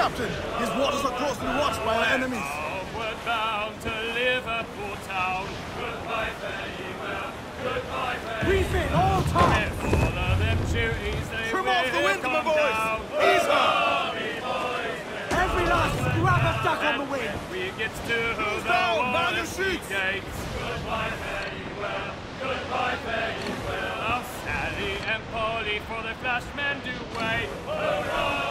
Captain! His waters are close to be watched by our enemies. Bound to Liverpool town. Goodbye, goodbye, ye Refit all time! All of them duties they Trim off the wind, my boys! Ease her! Every last scrap of duck on the wind! we get to the down, man the sheets! Goodbye, fare ye well. Goodbye, fare ye well. Oh, Sally and Polly for the flashmen do wait. Hurrah,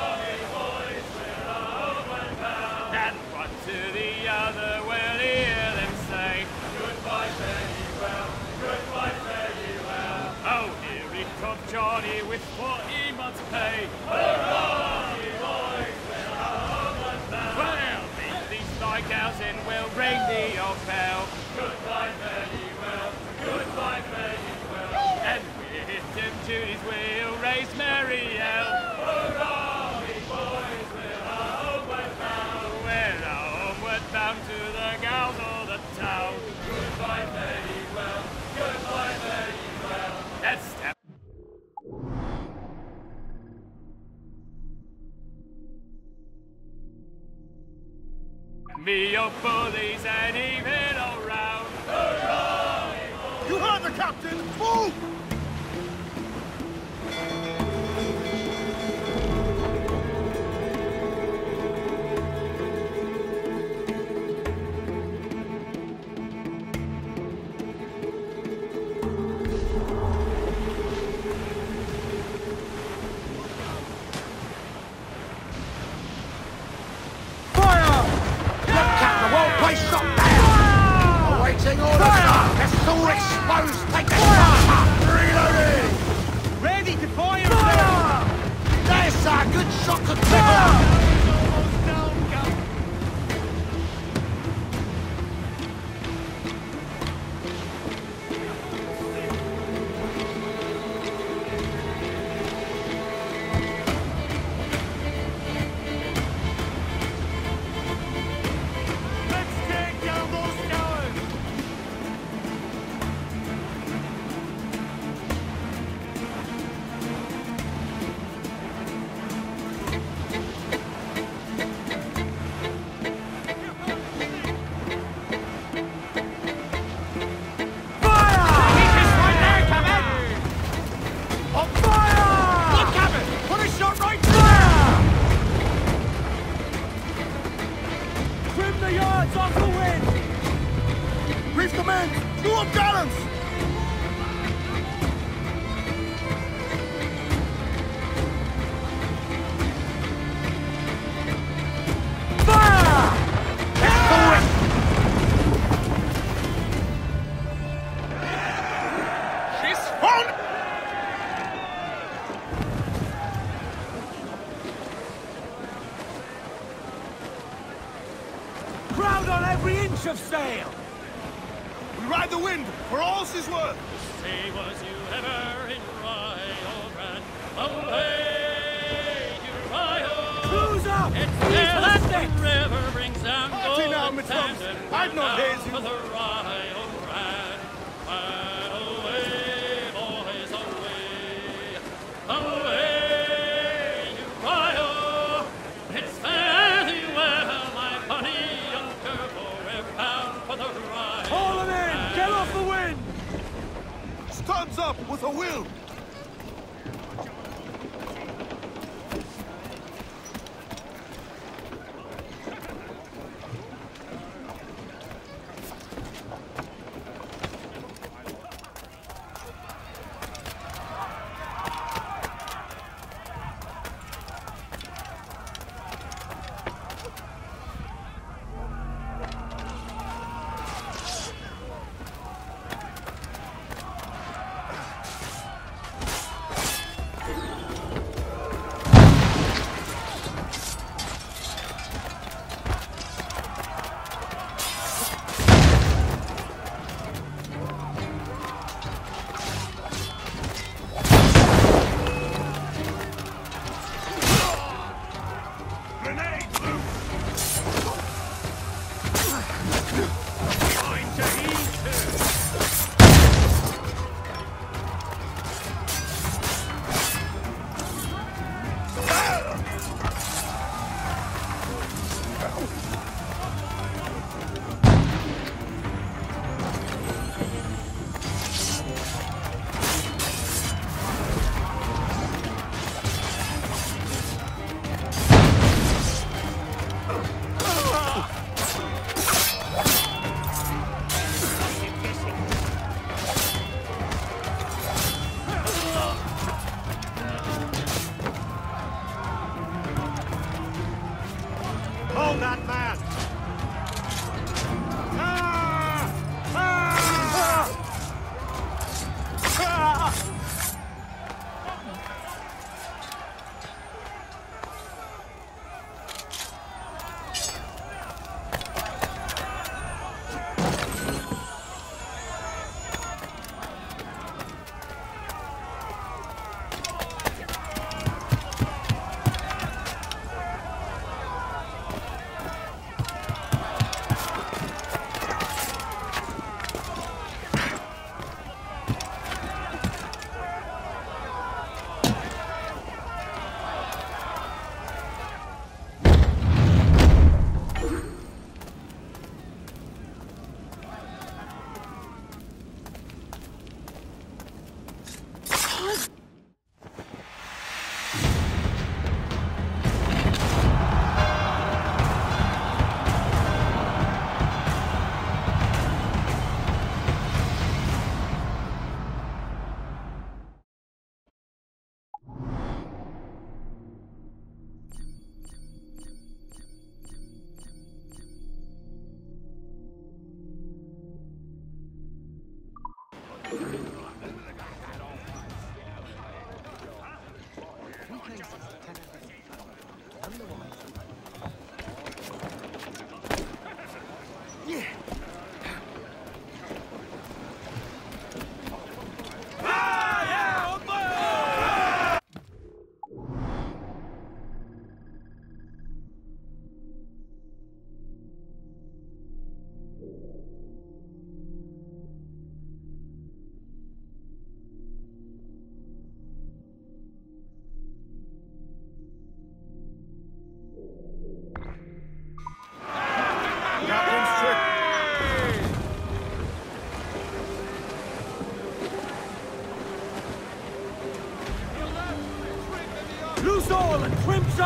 to the other will hear them say. Goodbye, fare ye well. Goodbye, fare ye well. Oh, here he comes Johnny with forty months' pay. Hurrah, ye boys, we're homeward bound. Well, meet these strikeouts and we'll ring the old bell. Goodbye, fare ye well. Goodbye, fare ye well. And with them duties we'll raise merry yell. Hurrah, ye boys, we're homeward bound. We're bound to the gals of the town. Goodbye, ye well. Goodbye, ye well. Let's step. Me, your bullies, and even all round. You heard the captain! Move!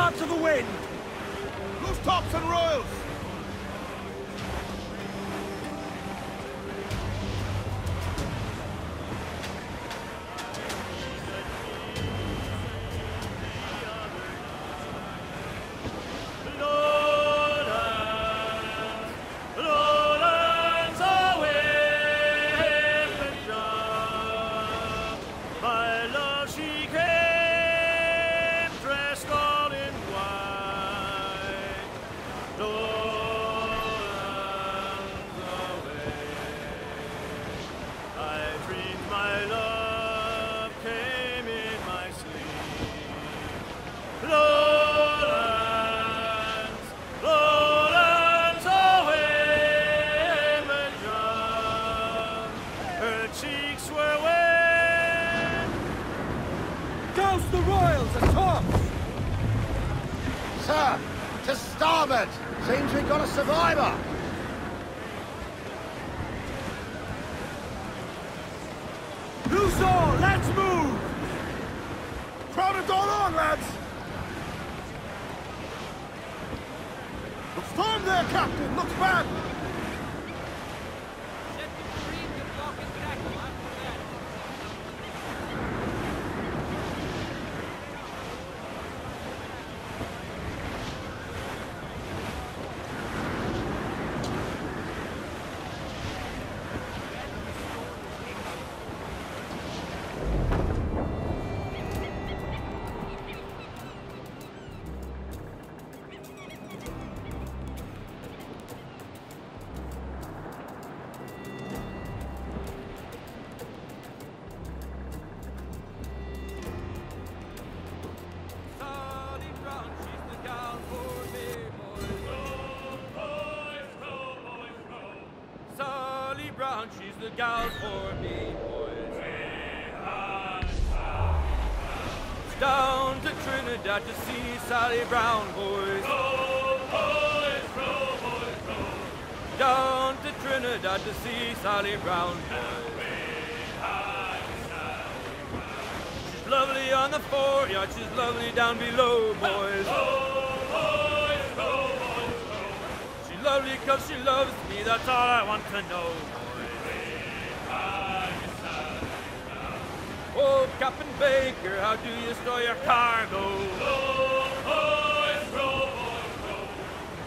Sharp to the wind! Loose tops and royals! The storm there, Captain! Looks bad!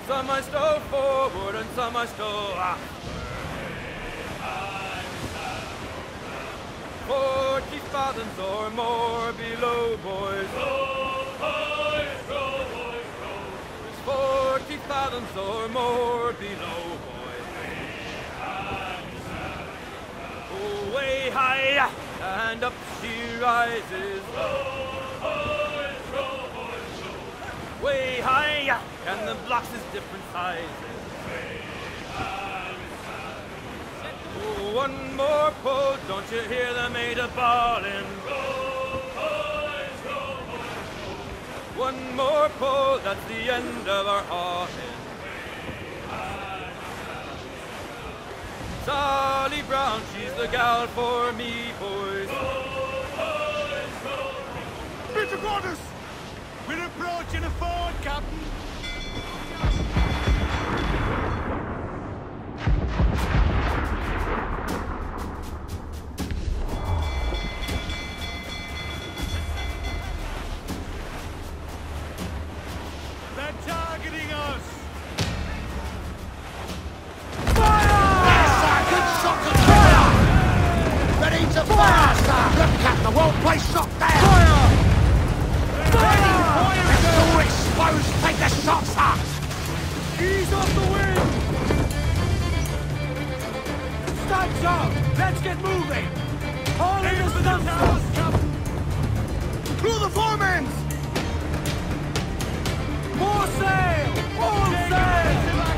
Some I stow forward and some I stow aft. Forty fathoms or more below, boys. There's forty fathoms or more below, boys. Oh, way high and up she rises. Way high and the blocks is different sizes. One more pull, don't you hear the mate a bawling? One more pull, that's the end of our hauling. Sally Brown, she's the gal for me, boys. Major quarters! We're approaching a Captain! Up! Let's get moving! All in the Captain! Through the foremans! More sail! All sail!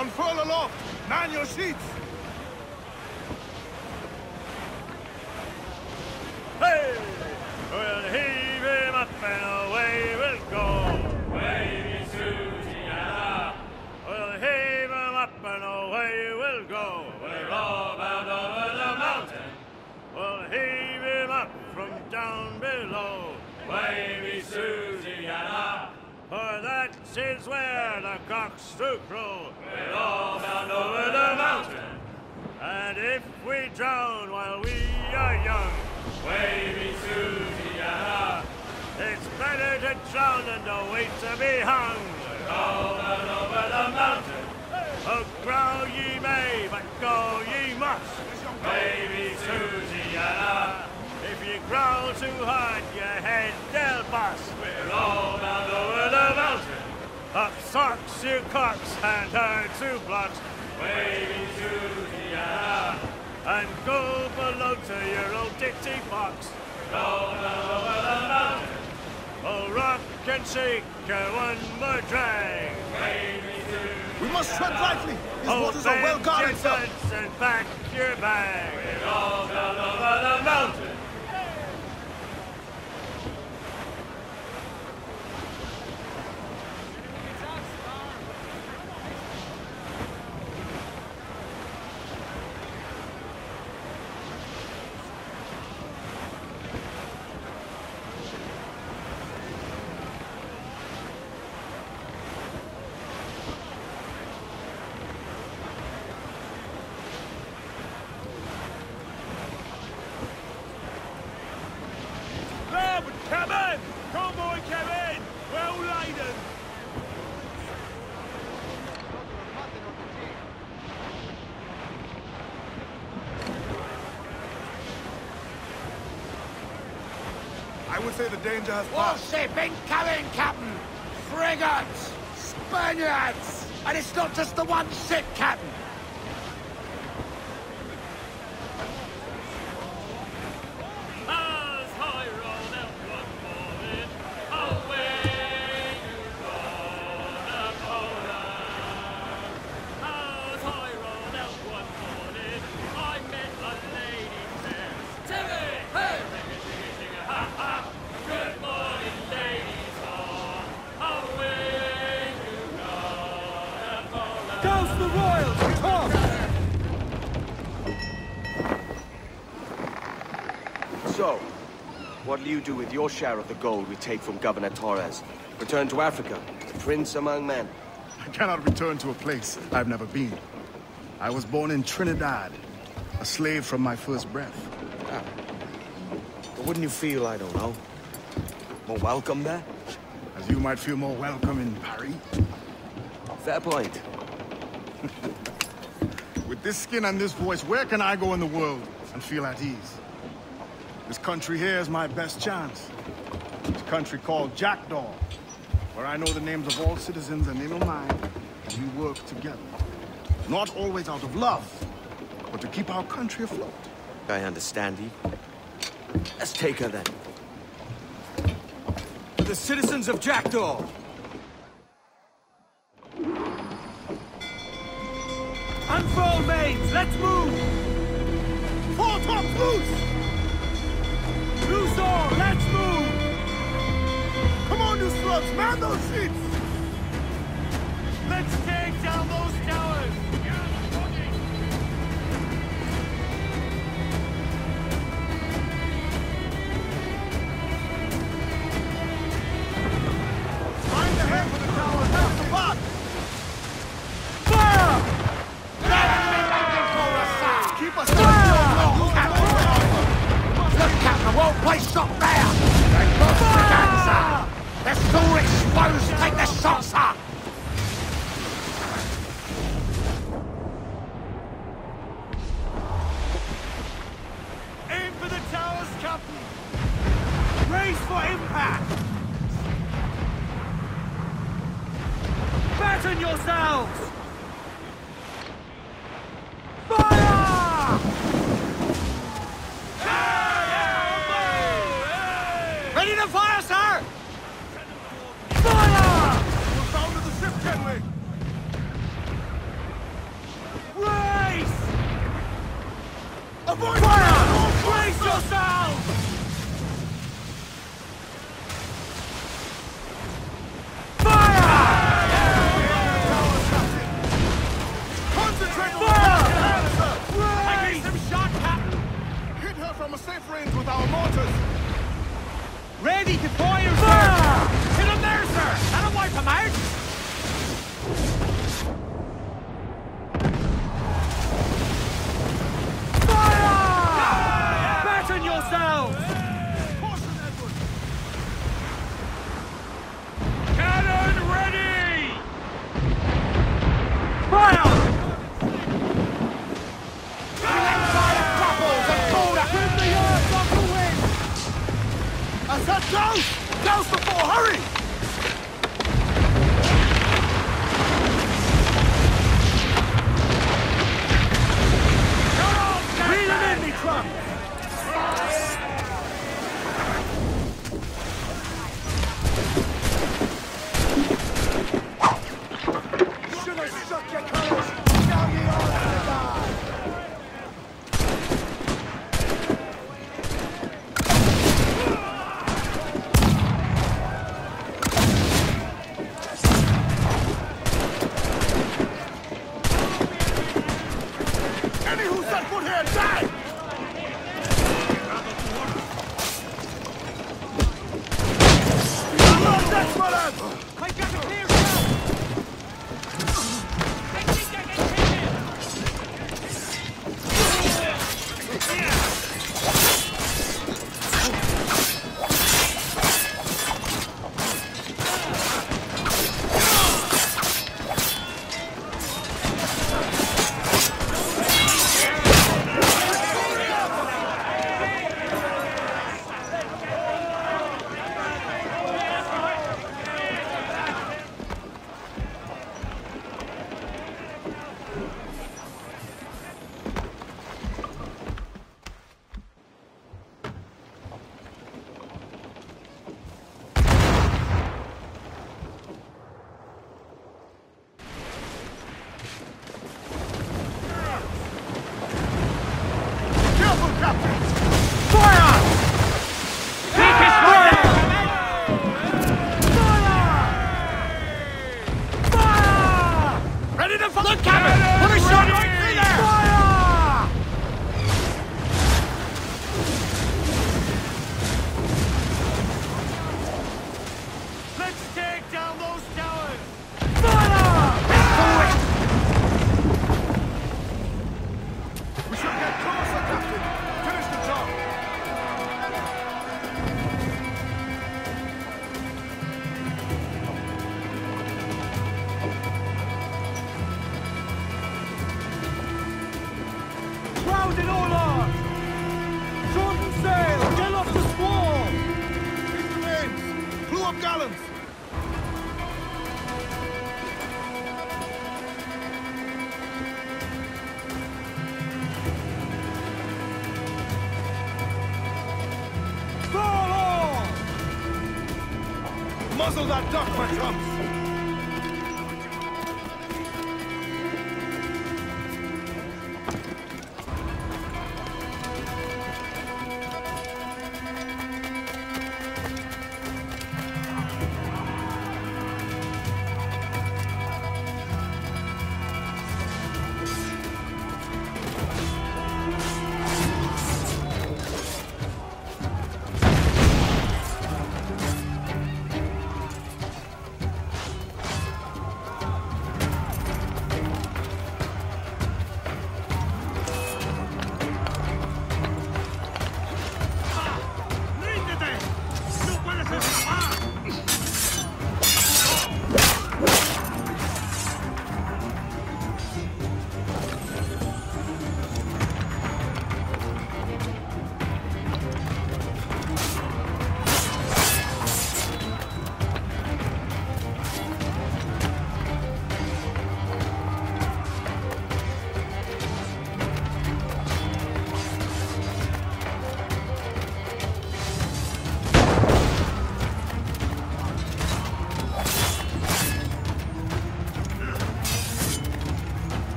Unfurl aloft! Man your sheets! Hey! We'll heave him up and away we'll go. Wavy Susiana. We'll heave him up and away we'll go. We're all bound over the mountain. We'll heave him up from down below. Wavy Susiana. For that is where cocks do crow. We're all bound over the mountain. And if we drown while we are young, wavy Susiana, it's better to drown than to wait to be hung. We're all out over the mountain. Oh, growl ye may, but go ye must. Wavy Susiana, if you growl too hard, your head they'll bust. We're all bound over the mountain. Up socks, you cocks, and her two blocks. Wavy Susiana, and go below to your old ditty box. Go over the mountain. Oh, rock and shake her one more drag. We must tread lightly. These Oh, waters are well guarded, sir. and pack your bag. We're all down over the mountain. Say the danger has passed. Warship incoming, Captain! Frigates! Spaniards! And it's not just the one ship, Captain! Your share of the gold we take from Governor Torres? Return to Africa, a prince among men. I cannot return to a place I've never been. I was born in Trinidad, a slave from my first breath. But wouldn't you feel, I don't know, more welcome there? As you might feel more welcome in Paris. Fair point. With this skin and this voice, where can I go in the world and feel at ease? This country here is my best chance. This country called Jackdaw, where I know the names of all citizens and they know mine, and we work together. Not always out of love, but to keep our country afloat. I understand you. Let's take her then. For the citizens of Jackdaw! On, you slugs,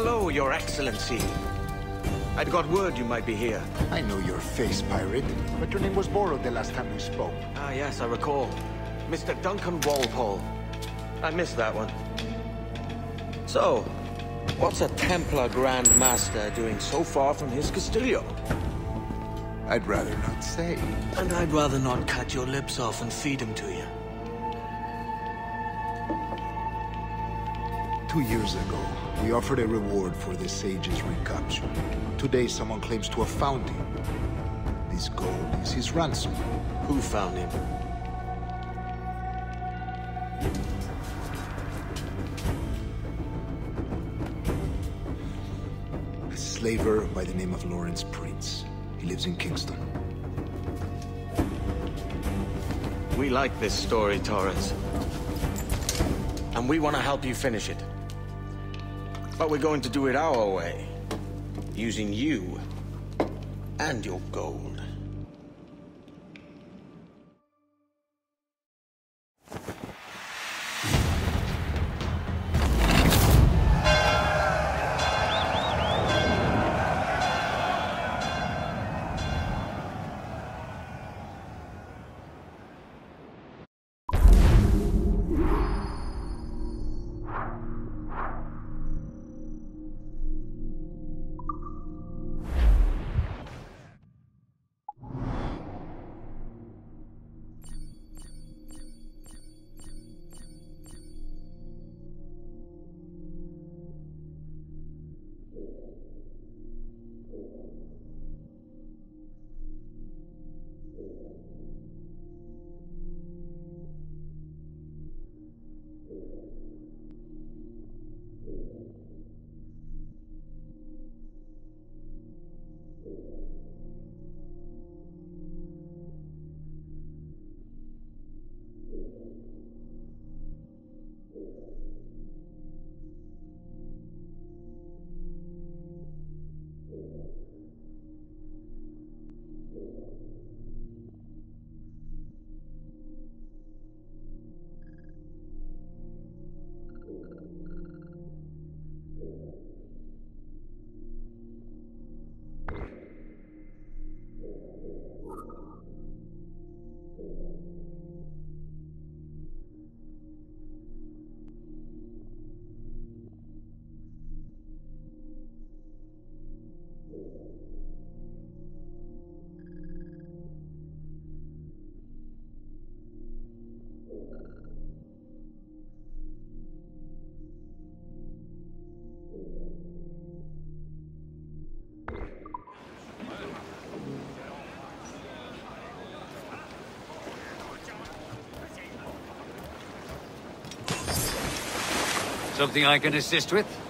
hello, Your Excellency. I'd got word you might be here. I know your face, pirate, but your name was borrowed the last time we spoke. Ah, yes, I recall. Mr. Duncan Walpole. I missed that one. So, what's a Templar Grand Master doing so far from his Castillo? I'd rather not say. And I'd rather not cut your lips off and feed him to you. Two years ago, we offered a reward for the sage's recapture. Today, someone claims to have found him. This gold is his ransom. Who found him? A slaver by the name of Lawrence Prince. He lives in Kingston. We like this story, Torres. And we want to help you finish it. But we're going to do it our way. Using you and your gold. Something I can assist with?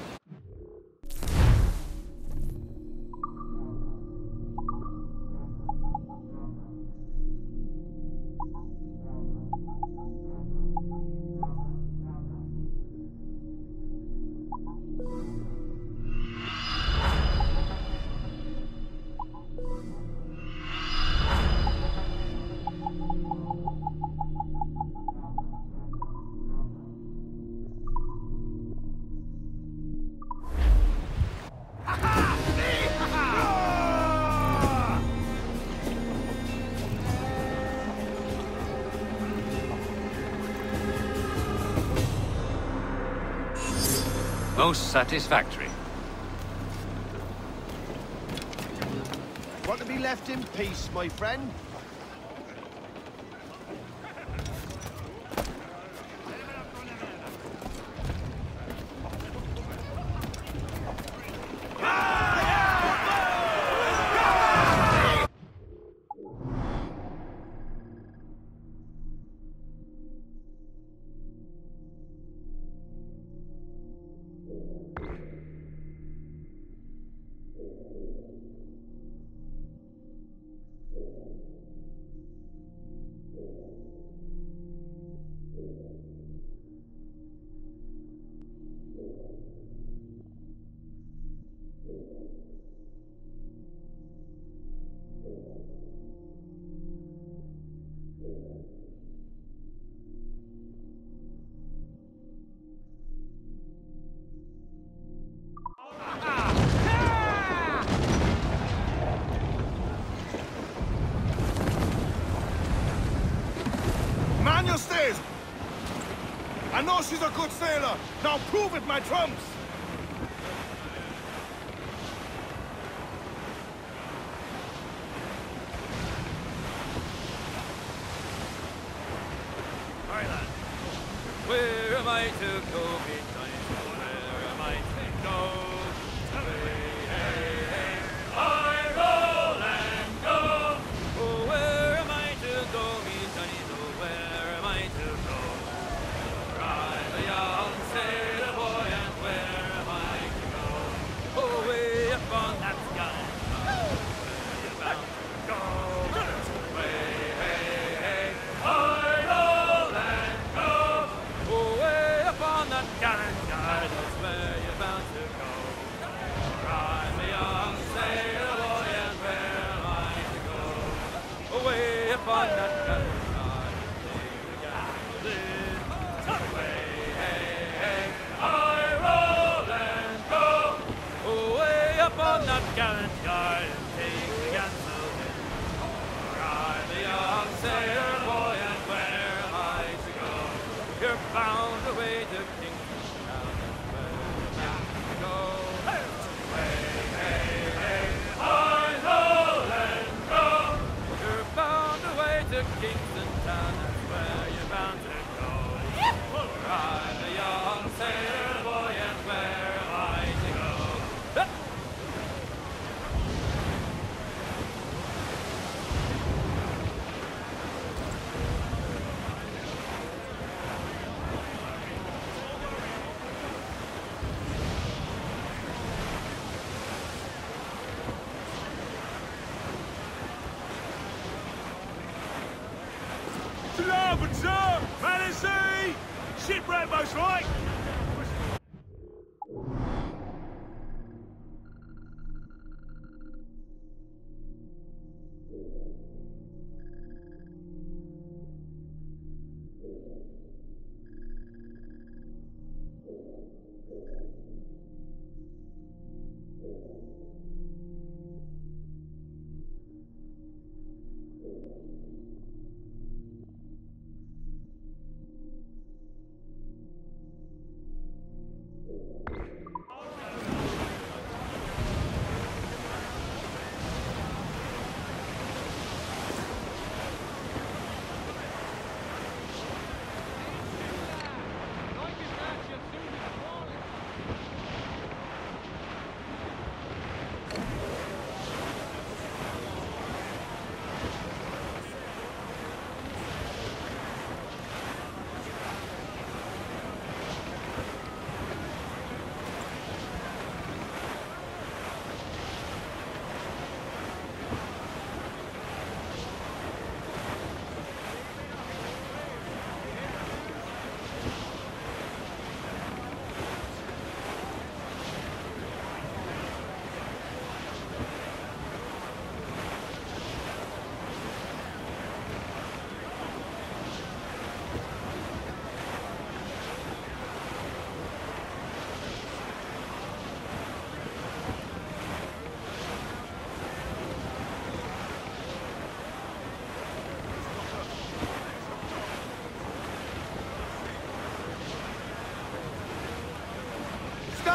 Most satisfactory. Want to be left in peace, my friend? know she's a good sailor. Now prove it, my trumps!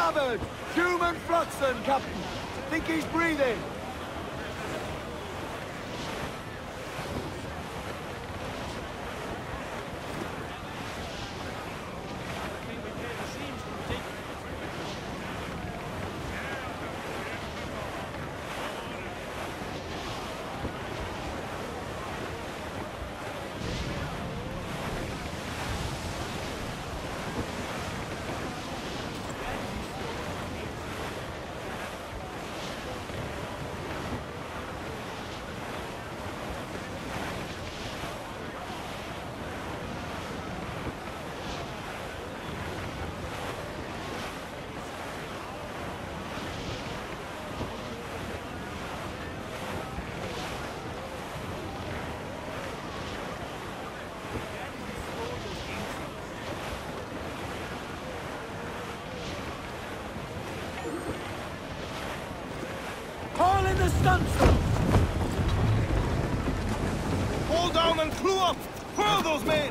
Human Newman Flotsam, Captain. Think he's breathing. rules, man.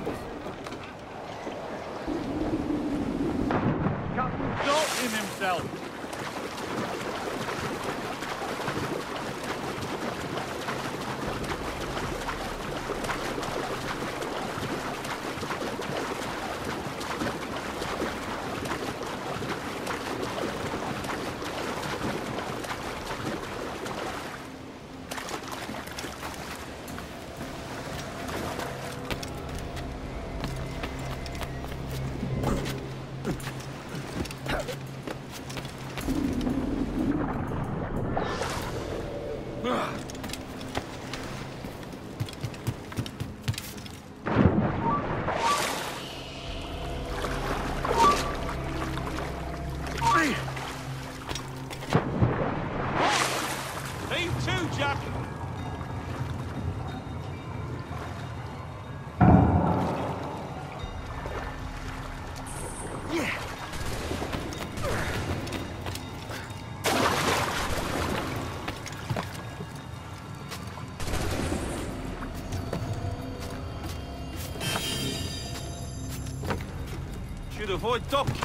avoid dock.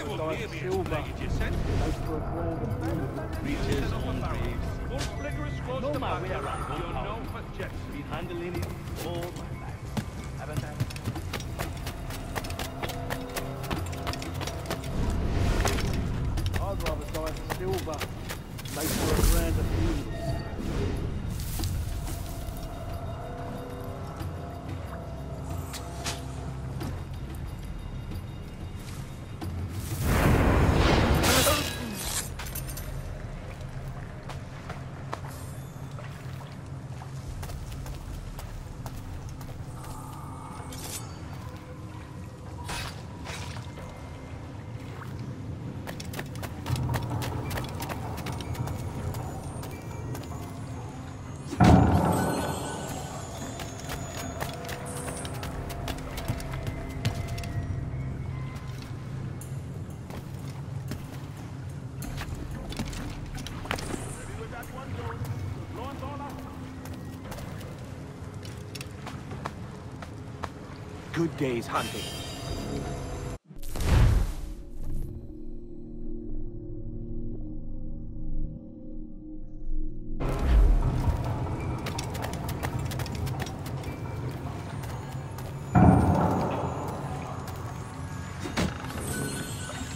Gustavo Silva. days hunting.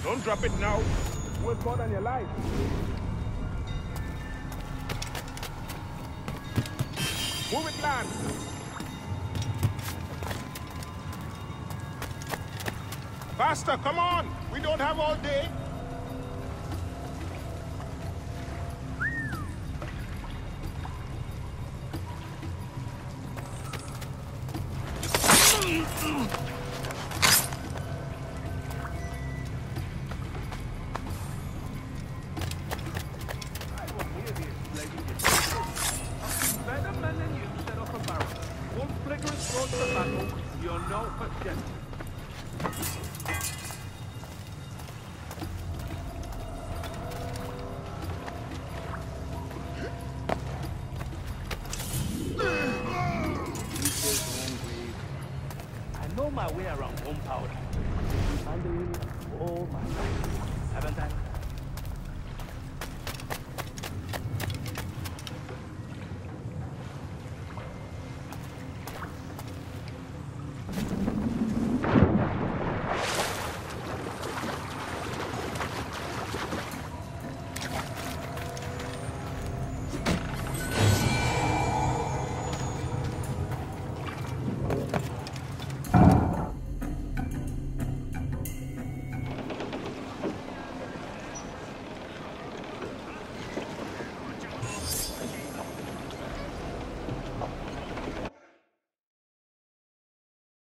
Don't drop it now. It's worth more than your life. Faster, come on! We don't have all day.